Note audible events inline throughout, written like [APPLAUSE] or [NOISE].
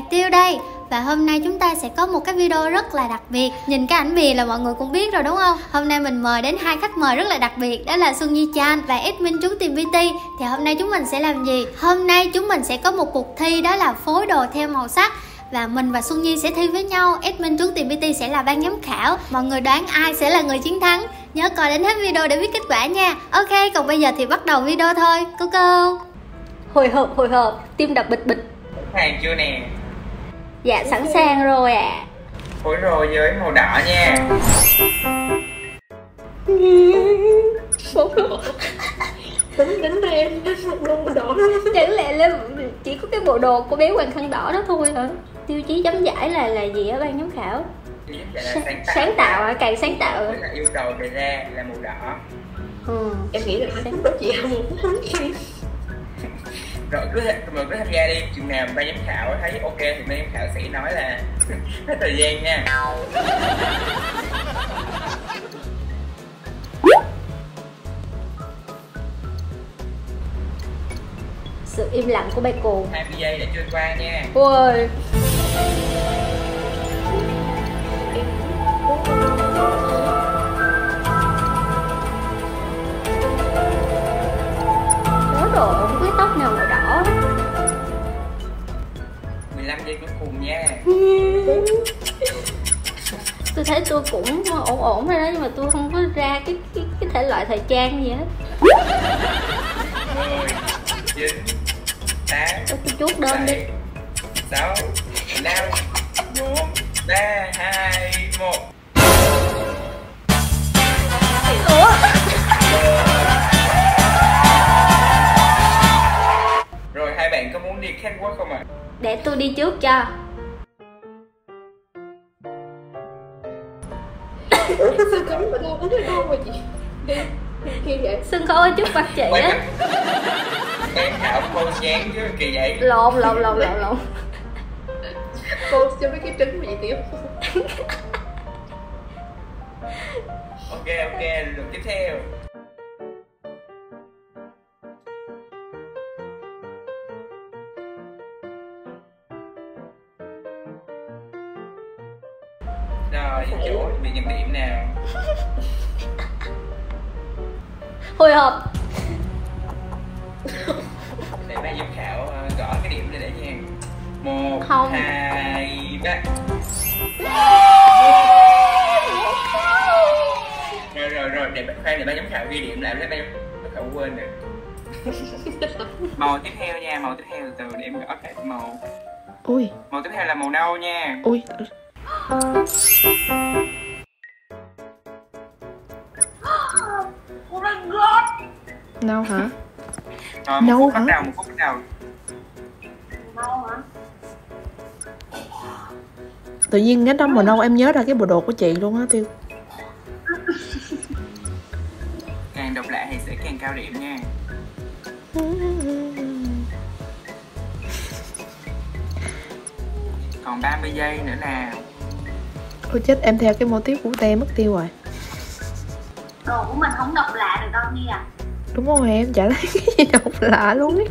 Hạt Tiêu đây. Và hôm nay chúng ta sẽ có một cái video rất là đặc biệt. Nhìn cái ảnh bìa là mọi người cũng biết rồi đúng không? Hôm nay mình mời đến hai khách mời rất là đặc biệt Đó là Xuân Nhi Chan và Admin trúng tìm PT Thì hôm nay chúng mình sẽ làm gì? Hôm nay chúng mình sẽ có một cuộc thi đó là phối đồ theo màu sắc. Và mình và Xuân Nhi sẽ thi với nhau Admin trúng tìm PT sẽ là ban giám khảo. Mọi người đoán ai sẽ là người chiến thắng? Nhớ coi đến hết video để biết kết quả nha. Ok, còn bây giờ thì bắt đầu video thôi. Cô cô. Hồi hộp, hồi hộp, tim đập bịch bịch. Hàng chưa nè Dạ sẵn sàng rồi ạ. À. phối rồi với màu đỏ nha. Tính tính ra em luôn đỏ. Chẳng lẽ là chỉ có cái bộ đồ của bé Hoàng Khăn Đỏ đó thôi hả? Tiêu chí chấm giải là là gì ở ban giám khảo? Là sáng tạo. Sáng tạo à, càng sáng tạo. Lại yêu cầu đề ra là màu đỏ. Ừ. em nghĩ là phúc đó chị không [LAUGHS] rồi cứ rồi cứ tham gia đi. Chừng nào ban giám khảo thấy ok thì ban giám khảo sẽ nói là [LAUGHS] hết thời gian nha. Sự im lặng của Michael 20 giây đã trôi qua nha. Ôi. Đó thấy tôi cũng ổn ổn rồi đó Nhưng mà tôi không có ra cái cái, cái thể loại thời trang gì hết 10 9 8 Tôi chút đơn đi 6 5 4 3 2 1 Ủa? Rồi hai bạn có muốn đi catwalk không ạ? Để tôi đi trước cho ủa cái sân khấu mà đâu có thấy đâu mà chị đi kia vậy Sân khấu ở trước mặt chị á Em thảo cô dáng chứ kỳ vậy. Lộn lộn lộn lộn lộn. Cô cho mấy cái trứng mà chị tiểu Ok ok, lượt tiếp theo Rồi, chỗ bị nhận điểm nào Hồi hộp. Để ban giám khảo ờ, gõ cái điểm này để nha. Một Không. hai ba. Rồi rồi rồi, để khoan để ban giám khảo ghi điểm lại để ban giám khảo quên rồi. Màu tiếp theo nha, màu tiếp theo từ từ để em gõ cái màu ui. Màu tiếp theo là màu nâu nha. Ui nâu hả? Rồi, một Nâu phút bắt hả? đầu, một phút bắt đầu tự nhiên cái đó màu nâu em nhớ ra cái bộ đồ của chị luôn á tiêu. Càng độc lạ thì sẽ càng cao điểm nha. Còn 30 giây nữa nào ôi chết em theo cái mô tiếp của te mất tiêu rồi. Đồ của mình không độc lạ được đâu Nhi à. Đúng rồi em chả lấy cái gì độc lạ luôn ấy.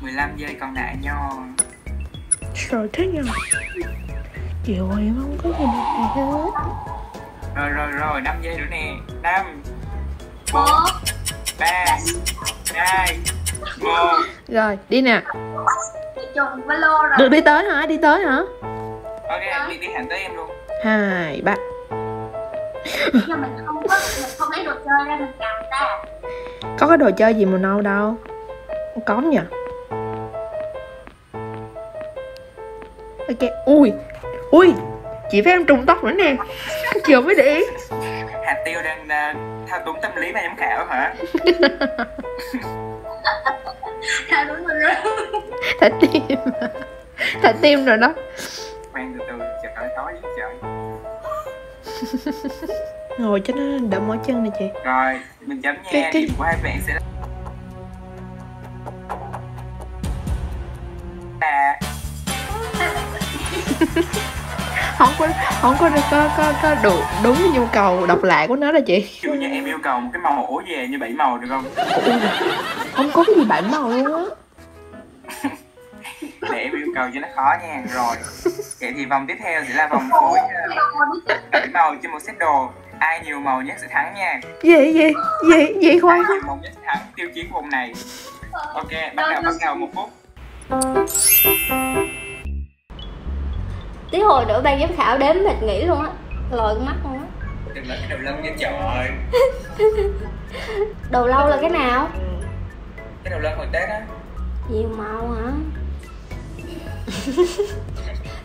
15 giây còn lại nho rồi thế nhờ chịu rồi em không có gì độc lạ hết. Rồi rồi rồi, 5 giây nữa nè. 5 một 3 2 1 rồi đi nè. Chị trùng ba lô rồi. Được đi tới hả? Đi tới hả Ok, em đi đi hẳn tới em luôn. Hai ba. Nhưng mình không có mình không lấy đồ chơi ra mình cầm ta. Có cái đồ chơi gì màu nâu đâu. Có nhỉ ok ui ui chị phải em trùng tóc nữa nè. Giờ mới để ý. Hạt tiêu đang uh, thao túng tâm lý ban giám khảo hả? à, đúng rồi rồi thả tim. Thả tim rồi đó [LAUGHS] ngồi cho nó đỡ mỏi chân nè chị. Rồi, mình chấm nha, Cái- cái- của hai bạn sẽ là [LAUGHS] không có không có có có, có đủ đúng cái nhu cầu độc lạ của nó đó chị. Ví dụ như em yêu cầu một cái màu ổ về như bảy màu được không? không có cái gì bảy màu luôn á yêu cầu cho nó khó nha. Rồi. Vậy thì vòng tiếp theo sẽ là vòng phối bảy màu trên một set đồ. Ai nhiều màu nhất sẽ thắng nha. Gì gì gì gì ai khoan? nhiều màu nhất sẽ thắng tiêu chí của vòng này. Ok bắt đầu bắt đầu một phút. Tí hồi nữa ban giám khảo đếm mệt nghỉ luôn á. Lòi con mắt luôn á. Đừng nói cái đầu lân nha trời ơi. Đầu lâu là cái nào? Cái đầu lân hồi tết á. Nhiều màu hả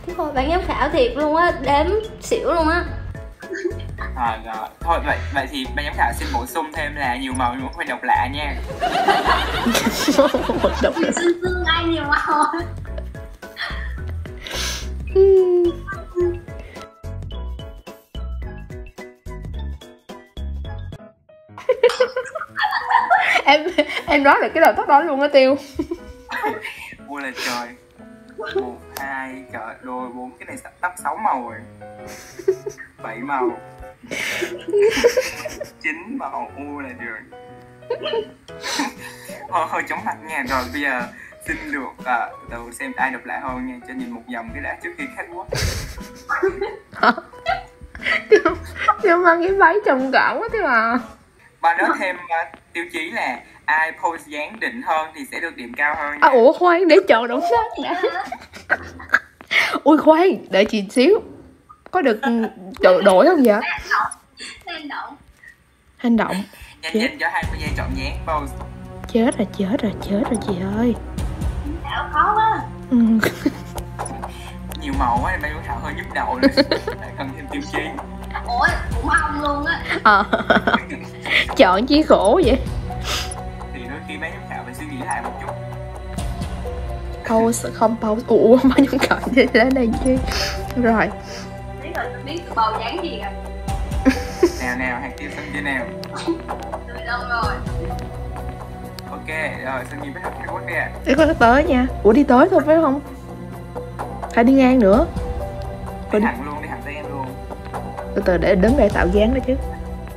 tí hồi ban giám khảo thiệt luôn á đếm xỉu luôn á. Rồi rồi. Thôi vậy vậy thì ban giám khảo xin bổ sung thêm là nhiều màu nhưng mà không phải độc lạ nha. [LAUGHS] Độc Dương Dương ai nhiều màu? Em em nói được cái đầu tóc đó luôn á tiêu. Ua là trời một hai trời đôi bốn cái này sắp tóc sáu màu rồi. [LAUGHS] Bảy màu. Chín màu. U là trời [LAUGHS] thôi thôi chóng mặt nha. Rồi bây giờ xin được à, từ xem ai đọc lại hơn nha cho nhìn một dòng cái đã trước khi khách quốc tiêu [LAUGHS] mang cái váy trầm cảm quá tiêu à và nói thêm à, tiêu chí là ai pose dáng đỉnh hơn thì sẽ được điểm cao hơn nha. à ủa khoan để chọn động tác đã ui khoan đợi chị xíu. Có được đổi đổi không vậy? Lên động. Hành động. Nhanh nhanh cho 20 giây chọn dáng pose. Chết rồi chết rồi chết rồi chị ơi. Thảo khó quá. Ừ. nhiều màu quá giám khảo hơi nhức đầu rồi lại cần thêm tiêu chí. Ủa cũng không luôn á. Ờ. chọn chi khổ vậy pause không pause ủa bao nhiêu cậu đi lên đây chi rồi. Biết rồi biết tôi bầu dáng gì rồi nào nào hạt tiêu xanh kia nào rồi. Ok rồi xin nhìn với hạt quốc đi ạ. Để tới nha. Ủa đi tới thôi phải không? Phải đi ngang nữa. Đi thẳng luôn đi thẳng tới em luôn. Từ từ để đứng để tạo dáng đó chứ.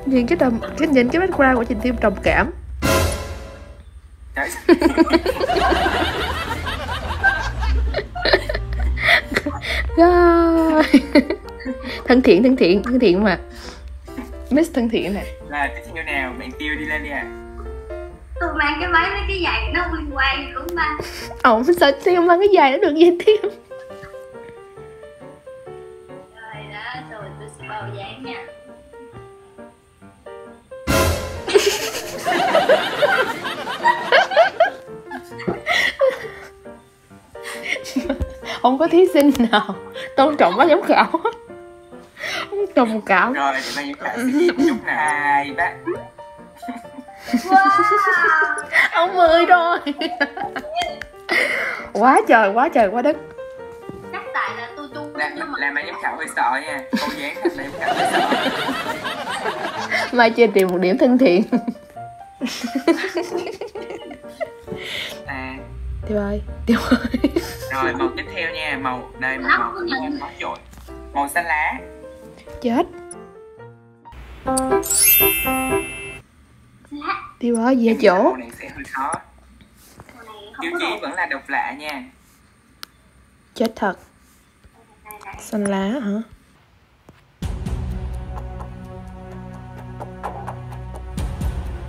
Nhìn cái đồng cái nhìn cái background của chị tiêu trầm cảm [LAUGHS] Rồi [LAUGHS] thân thiện thân thiện thân thiện mà. Miss thân thiện nè. Là tiếp theo nào? Bạn tiêu đi lên đi ạ. Tôi mang cái váy với cái giày nó liên quan cũng ba ổng sao tiêu mang cái dài nó được vậy tiêu không có thí sinh nào. Tôn trọng bác giám khảo. Không trầm cảm rồi suy nghĩ một chút nào hai ba Wow. Ông mười rồi. Quá trời quá trời quá đất. Chắc tại là tôi tu là, nhưng mà là ban giám khảo hơi sợ nha. Câu dáng là ban giám khảo hơi sợ. Mai chia tìm một điểm thân thiện. À. Tiêu ơi tiêu ơi rồi màu tiếp theo nha. Màu đây màu khó chọi màu xanh lá. Chết. Lá tiêu ơi về chỗ. màu này sẽ hơi khó. Màu tiêu có chí vẫn là độc lạ nha. Chết thật. Xanh lá hả?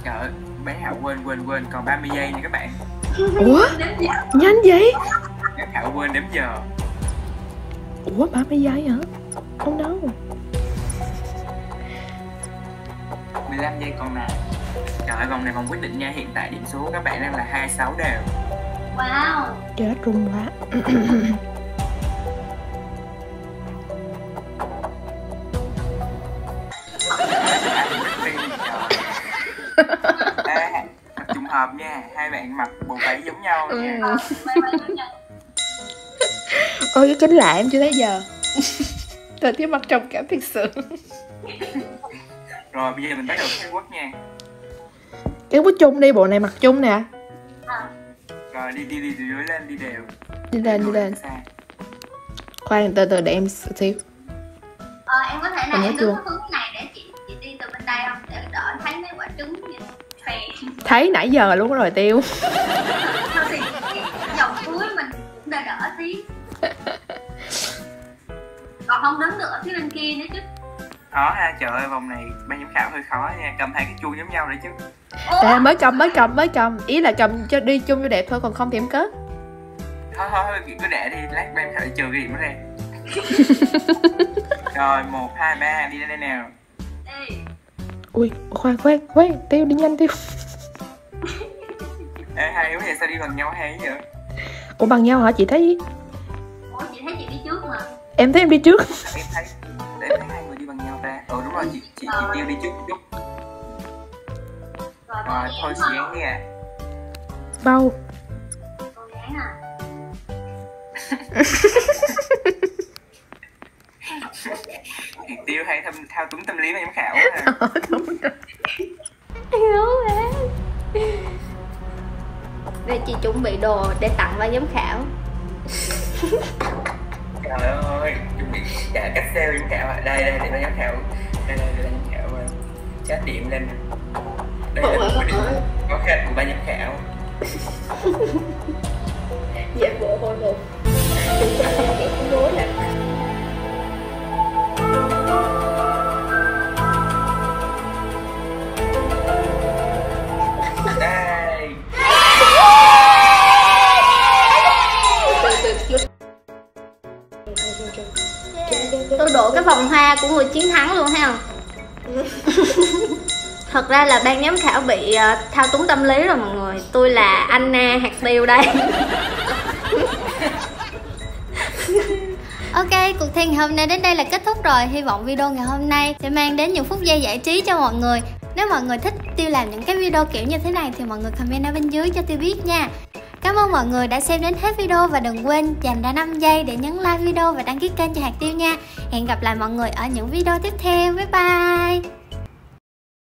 Trời ơi bé hảo quên quên quên. Còn 30 giây nha các bạn. Ủa? Nhanh vậy bé hảo quên đếm giờ. Ủa 30 giây hả? Không đâu? 15 giây còn lại. Trời ơi, vòng này vòng quyết định nha. Hiện tại điểm số các bạn đang là 26 đều. Wow. Chết run quá. [LAUGHS] À, Trùng hợp nha. Hai bạn mặc bộ váy giống nhau Ừ. [LAUGHS] nha Ờ, ôi cái kính lạ em chưa [LAUGHS] thấy giờ. Thời tiết mặt trầm cảm thiệt sự. [LAUGHS] Rồi bây giờ mình bắt đầu khai quốc nha. Cái bút chung đi bộ này mặc chung nè. Ờ, Rồi đi đi đi từ dưới lên đi đều. Đi lên đi lên. khoan từ từ để em xíu. Ờ, em có thể chưa? đứng hướng này để chị chị đi từ bên đây không? Để đỡ thấy mấy quả trứng thấy nãy giờ luôn rồi tiêu [LAUGHS] khó ha trời ơi vòng này ban giám khảo hơi khó nha cầm hai cái chuông giống nhau đấy chứ. À, mới cầm mới cầm mới cầm. Ý là cầm cho đi chung cho đẹp thôi còn không thì em cất. Thôi thôi cứ để đi lát ban khảo trừ cái điểm nó ra. [LAUGHS] Rồi một hai ba đi đây nào. Ê, ui khoan khoan khoan tiêu đi nhanh tiêu. [LAUGHS] Ê, hai đứa này sao đi bằng nhau hay vậy? Ủa bằng nhau hả? Chị thấy. Ủa chị thấy chị đi trước mà em thấy em đi trước. Em thấy để em thấy hai người đi bằng nhau ta. Ừ đúng rồi chị chị, chị tiêu đi trước một chút. Rồi rồi thôi chị đi. À bao à? Tiêu hay thâm thao túng tâm lý ban giám khảo à. Hiểu hả? Đây chị chuẩn bị đồ để tặng ban giám khảo [LAUGHS] trời ơi cả cách sale giám khảo đây đây để giám khảo. Đây đây để giám khảo chat điểm lên. Đây là quyết định có khen của ban giám khảo. [LAUGHS] Dạ bộ hồi hộp. Chúng ta không đối là của người chiến thắng luôn ha [LAUGHS] Thật ra là ban giám khảo bị ờ, thao túng tâm lý rồi mọi người. Tôi là Anna hạt tiêu đây. Ok, cuộc thi ngày hôm nay đến đây là kết thúc rồi. Hy vọng video ngày hôm nay sẽ mang đến những phút giây giải trí cho mọi người. Nếu mọi người thích Tiêu làm những cái video kiểu như thế này Thì mọi người comment ở bên dưới cho Tiêu biết nha Cảm ơn mọi người đã xem đến hết video và đừng quên dành ra 5 giây để nhấn like video và đăng ký kênh cho Hạt Tiêu nha. Hẹn gặp lại mọi người ở những video tiếp theo. Bye bye.